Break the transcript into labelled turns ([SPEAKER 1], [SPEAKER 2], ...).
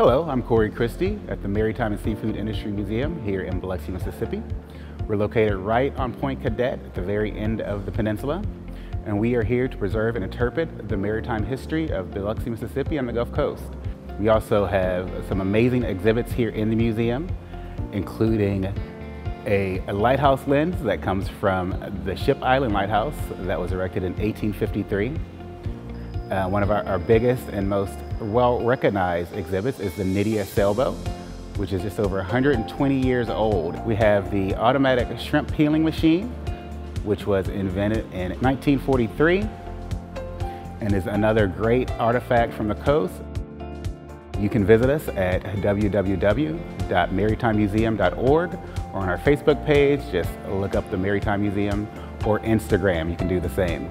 [SPEAKER 1] Hello, I'm Corey Christie at the Maritime and Seafood Industry Museum here in Biloxi, Mississippi. We're located right on Point Cadet at the very end of the peninsula, and we are here to preserve and interpret the maritime history of Biloxi, Mississippi and the Gulf Coast. We also have some amazing exhibits here in the museum, including a, a, lighthouse lens that comes from the Ship Island Lighthouse that was erected in 1853. Uh, one of our, our, biggest and most well-recognized exhibits is the Nydia sailboat, which is just over 120 years old. We have the automatic shrimp peeling machine, which was invented in 1943 and is another great artifact from the coast. You can visit us at www.maritimemuseum.org or on our Facebook page, just look up the Maritime Museum or Instagram, you can do the same.